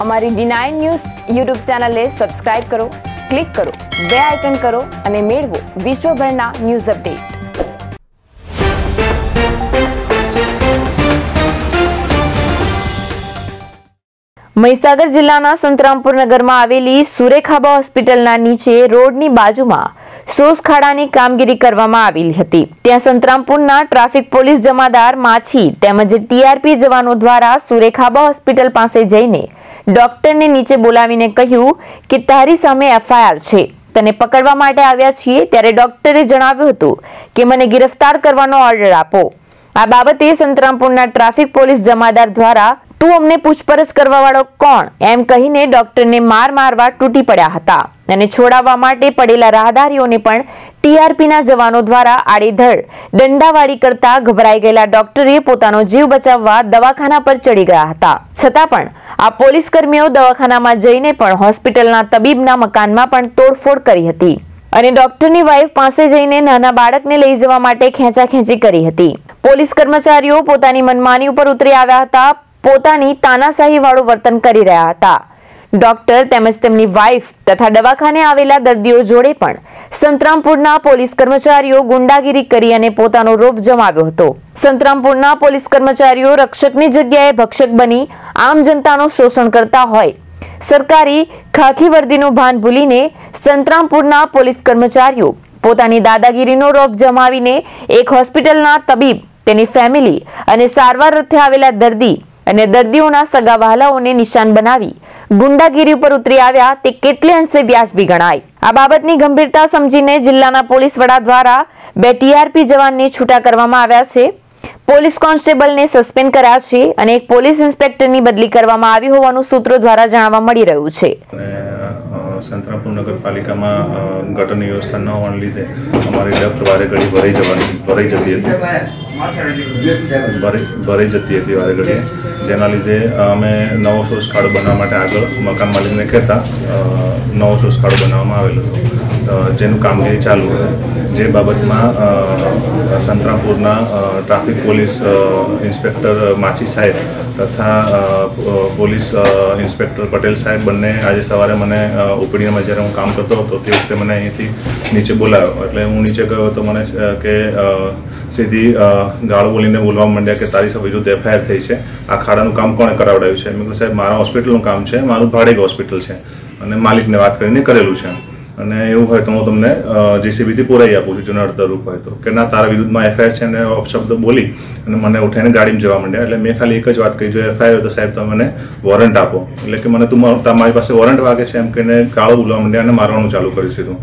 અમારી D news YouTube ચેનલને subscribe કરો ક્લિક કરો બે આઇકન કરો અને મેળવો વિશ્વભરના ન્યૂઝ અપડેટ મહીસાગર જિલ્લાના સંતરામપુર નગરમાં આવેલી સુરેખાબા હોસ્પિટલના નીચે રોડની બાજુમાં સોસખાડાની કામગીરી કરવામાં આવેલી હતી. ત્યાં સંતરામપુરના ટ્રાફિક પોલીસ જમાદાર માછી તેમજ ટીઆરપી જવાનો દ્વારા સુરેખાબા હોસ્પિટલ પાસે જઈને ડોક્ટરને નીચે બોલાવીને કહ્યું કે તારી સામે એફઆઈઆર છે. તને પકડવા માટે આવ્યા છીએ ત્યારે ડોક્ટરે જણાવ્યું હતું કે મને ગિરફ્તાર કરવાનો ઓર્ડર આપો. આ બાબતે સંતરામપુરના ટ્રાફિક પોલીસ જમાદાર દ્વારા તું અમને પૂછપરછ કરવા વાળો કોણ? એમ કહીને ડોક્ટરને માર મારવા તૂટી પડ્યા હતા. અને છોડાવવા માટે પડેલા રાહદારીઓને પણ ટીઆરપીના જવાનો દ્વારા આડેધડ, દંડાવાળી કરતા ગભરાઈ ગયેલા ડોક્ટરે પોતાનો જીવ બચાવવા દવાખાના પર ચડી ગયા હતા. છતાં પણ આ પોલીસ કર્મીઓ દવાખાનામાં જઈને પણ હોસ્પિટલના તબીબના મકાનમાં પણ તોડફોડ કરી હતી. અને ડોક્ટરની વાઈફ પાસે જઈને નાના બાળકને લઈ જવા માટે ખેંચાખેંચી કરી હતી. પોલીસ કર્મચારીઓ પોતાની મનમાની ઉપર ઉતરી આવ્યા હતા. પોતાની તાનાશાહી વાળું વર્તન કરી રહ્યા હતા. ડોક્ટર તેમજ તેમની વાઈફ તથા દવાખાને આવેલા દર્દીઓ જોડે પણ સંતરામપુરના પોલીસ કર્મચારીઓ ગુંડાગીરી કરી અને પોતાનો રોપ જમાવ્યો હતો. સંતરામપુરના પોલીસ કર્મચારીઓ રક્ષકની જગ્યાએ ભક્ષક બની આમ જનતાનું શોષણ કરતા હોય. સરકારી ખાખી વર્દીનું ભાન ભૂલીને સંતરામપુરના પોલીસ કર્મચારીઓ પોતાની દાદાગીરીનો રોપ જમાવીને એક હોસ્પિટલના તબીબ, તેની ફેમિલી અને સારવાર અર્થે આવેલા દર્દી અને દર્દીઓના સગા વહાલાઓને નિશાન બનાવી ગુંડાગીરી ઉપર ઉતરી આવ્યા તે કેટલે અંશે વ્યાજબી ગણાય? આ બાબતની ગંભીરતા સમજીને જિલ્લાના પોલીસ વડા દ્વારા બે ટીઆરપી જવાનને છૂટા કરવામાં આવ્યા છે. પોલીસ કોન્સ્ટેબલને સસ્પેન્ડ કર્યા છે અને એક પોલીસ ઇન્સ્પેક્ટરની બદલી કરવામાં આવી હોવાનું સૂત્રો દ્વારા જાણવા મળી રહ્યું છે. અને સંતરામપુર નગરપાલિકામાં ગટરની વ્યવસ્થા ન હોવાને લીધે અમારી ડક્ટ વારે ઘડી ભરાઈ જવાની ભરાઈ જતી હતી. ભરાઈ ભરાઈ જતી હતી વારે ઘડીએ. જેના લીધે અમે નવો સોર્સ ખાડો બનાવવા માટે આગળ મકાન માલિકને કહેતા નવો સોર્સ ખાડો બનાવવામાં આવેલો હતો. જેનું કામગીરી ચાલુ હતું. જે બાબતમાં સંતરાપુરના ટ્રાફિક પોલીસ ઇન્સ્પેક્ટર માછી સાહેબ તથા પોલીસ ઇન્સ્પેક્ટર પટેલ સાહેબ બંને આજે સવારે મને ઓપીડીમાં જ્યારે હું કામ કરતો હતો, તે વખતે મને અહીંથી નીચે બોલાવ્યો એટલે હું નીચે ગયો તો મને કે સીધી ગાળો બોલીને બોલવા માંડ્યા કે તારી વિરુદ્ધ એફઆઈઆર થઈ છે. આ ખાડાનું કામ કોણે કરાવડાવ્યું છે? મેં કીધું, સાહેબ, મારા હોસ્પિટલનું કામ છે. મારું ભાડેક હોસ્પિટલ છે. અને માલિકને વાત કરીને કરેલું છે. અને એવું હોય તો હું તમને જીસીબીથી પુરાઈ આપું છું જો નડતરૂપ હોય તો. કે ના, તારા વિરુદ્ધમાં એફઆઈઆર છે અને અપશબ્દ બોલી અને મને ઉઠાઈને ગાડીમાં જવા માંડ્યા. એટલે મેં ખાલી એક જ વાત કહી, જો એફઆઈઆર હોય તો સાહેબ, તમે મને વોરંટ આપો. એટલે કે મને તમારી પાસે વોરંટ વાગે છે એમ કહીને ગાળો બોલવા માંડ્યા અને મારવાનું ચાલુ કર્યું સીધું.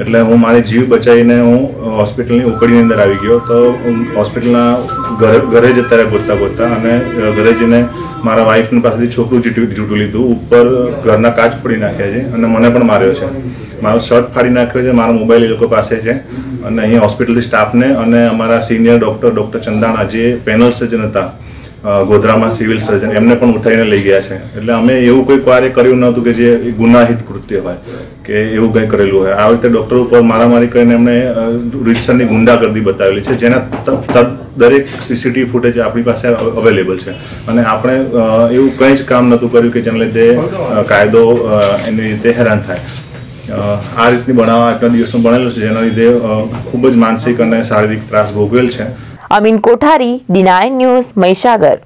એટલે હું મારી જીવ બચાવીને હું હોસ્પિટલની ઉકળીની અંદર આવી ગયો. તો હોસ્પિટલના ઘરે ઘરે જતા રહ્યા ગોતતા ગોતતા અને ઘરે જઈને મારા વાઈફની પાસેથી છોકરું જીટું જૂટું લીધું. ઉપર ઘરના કાચ ફોડી નાખ્યા છે અને મને પણ માર્યો છે. મારો શર્ટ ફાડી નાખ્યો છે મારો મોબાઈલ એ લોકો પાસે છે. અને અહીં હોસ્પિટલથી સ્ટાફને અને અમારા સિનિયર ડૉક્ટર ડૉક્ટર ચંદાણા જે પેનલ્સ જ હતા અ, ગોધરામાં સિવિલ સર્જન એમને પણ ઉઠાવીને લઈ ગયા છે. એટલે અમે એવું કોઈ કાર્ય કર્યું નહોતું કે જે ગુનાહિત કૃત્ય હોય, કે એવું કંઈ કરેલું હોય. આ રીતે ડૉક્ટર ઉપર મારામારી કરીને એમને રીતસરની ગુંડાગર્દી બતાવેલી છે, જેના દરેક સીસીટીવી ફૂટેજ આપણી પાસે અવેલેબલ છે. અને આપણે એવું કંઈ જ કામ નહોતું કર્યું કે જેને લીધે કાયદો એની રીતે હેરાન થાય. આ રીતની બનાવવા આટલા દિવસનું બનેલું છે, જેના લીધે ખૂબ જ માનસિક અને શારીરિક ત્રાસ ભોગવેલ છે. Amin Kothari D news Mahisagar.